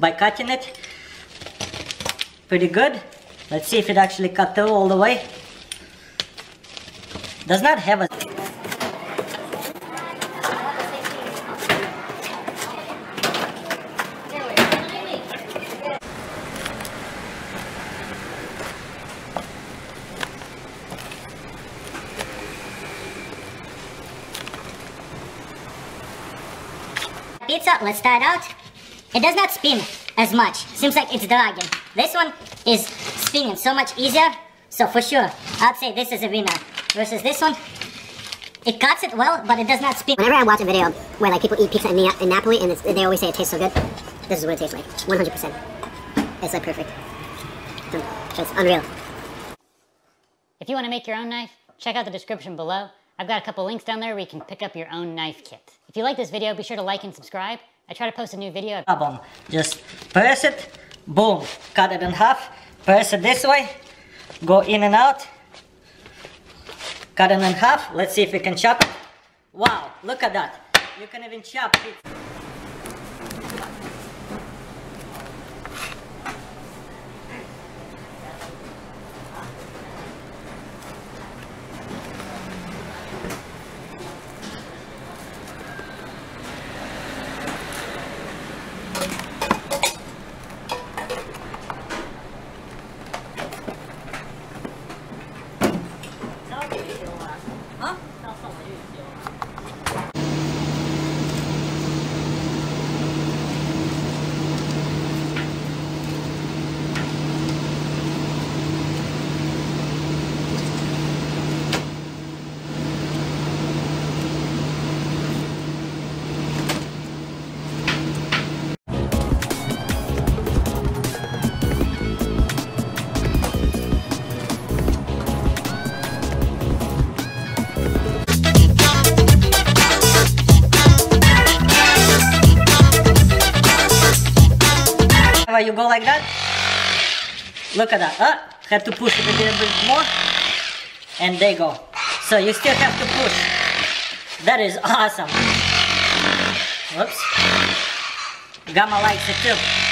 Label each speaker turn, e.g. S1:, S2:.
S1: by cutting it. Pretty good. Let's see if it actually cut through all the way. Does not have a
S2: pizza, let's start out. It does not spin as much. Seems like it's dragging. This one is spinning so much easier. So for sure, I'd say this is a winner. Versus this one, it cuts it well, but it does not spin.
S3: Whenever I watch a video where like people eat pizza in, in Napoli and they always say it tastes so good, this is what it tastes like. 100%. It's like perfect. It's unreal.
S4: If you want to make your own knife, check out the description below. I've got a couple links down there where you can pick up your own knife kit. If you like this video, be sure to like and subscribe. I try to post a new video.
S1: Problem. Just press it, boom, cut it in half, press it this way, go in and out, cut it in half. Let's see if we can chop it. Wow, look at that. You can even chop it. 啊？You go like that, look at that. Uh, have to push it a little bit more. And they go. So you still have to push. That is awesome. Whoops. Gamma likes it too.